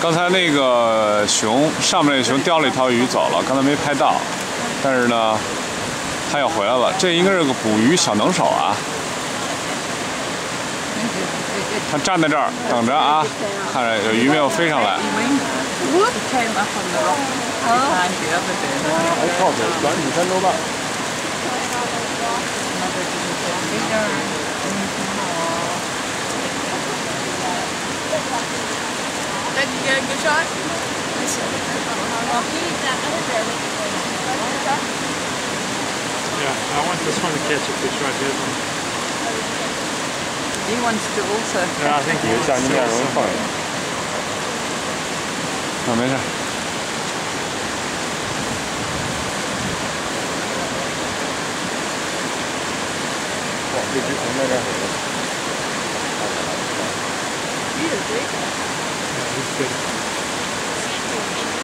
刚才那个熊，上面那个熊叼了一条鱼走了，刚才没拍到，但是呢，它要回来了。这应该是个捕鱼小能手啊。它站在这儿等着啊，看着有鱼没有飞上来。还跳水，转几三周半。good? Good shot? Yeah, I want this one to catch a fish right here. one. He wants to also. Yeah, I think he wants to also. 啊，没事。哇，这只从那边。good.